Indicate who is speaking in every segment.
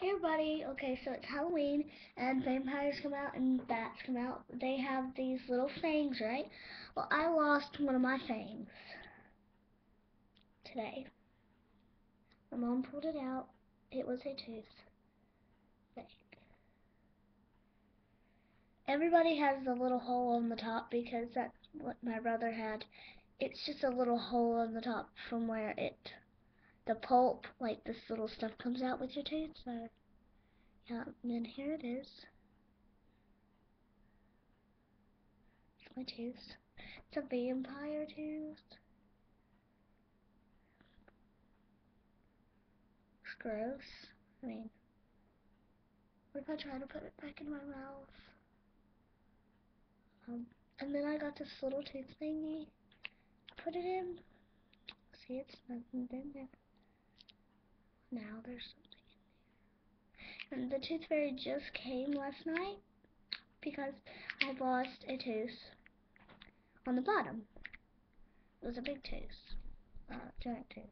Speaker 1: Hey everybody, okay, so it's Halloween, and vampires come out and bats come out. They have these little fangs, right? Well, I lost one of my fangs today. My mom pulled it out. It was a tooth. Everybody has a little hole on the top because that's what my brother had. It's just a little hole on the top from where it the pulp, like this little stuff comes out with your tooth. Yeah, and here it is. It's my tooth. It's a vampire tooth. It's gross. I mean, what if I try to put it back in my mouth? Um, and then I got this little tooth thingy. Put it in. See, it's nothing in there. Now there's something in there. And the tooth fairy just came last night because I lost a tooth on the bottom. It was a big tooth. Uh, giant tooth.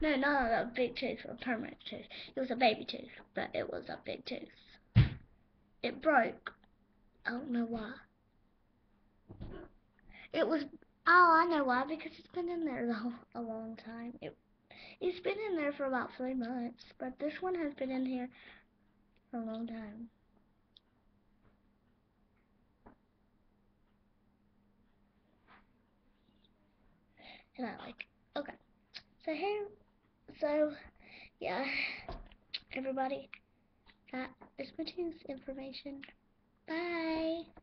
Speaker 1: No, not a big tooth, a permanent tooth. It was a baby tooth, but it was a big tooth. It broke. I don't know why. It was, oh, I know why, because it's been in there a long time. It it's been in there for about three months, but this one has been in here for a long time. And I like Okay. So here, so, yeah, everybody, that is my tooth information. Bye.